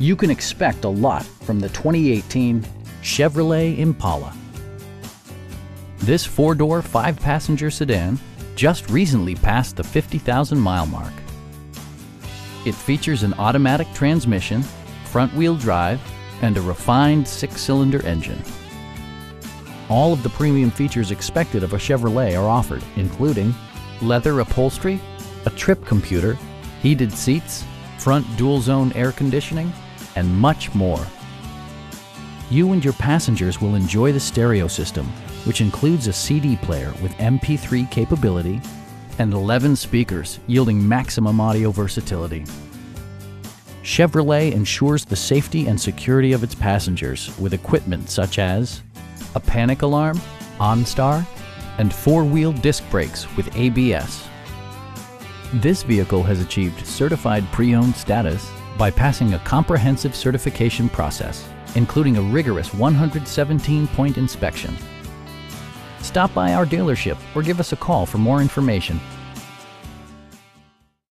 You can expect a lot from the 2018 Chevrolet Impala. This four-door, five-passenger sedan just recently passed the 50,000 mile mark. It features an automatic transmission, front-wheel drive, and a refined six-cylinder engine. All of the premium features expected of a Chevrolet are offered, including leather upholstery, a trip computer, heated seats, front dual-zone air conditioning, and much more. You and your passengers will enjoy the stereo system, which includes a CD player with MP3 capability and 11 speakers, yielding maximum audio versatility. Chevrolet ensures the safety and security of its passengers with equipment such as a panic alarm, OnStar, and four-wheel disc brakes with ABS. This vehicle has achieved certified pre-owned status by passing a comprehensive certification process, including a rigorous 117-point inspection. Stop by our dealership or give us a call for more information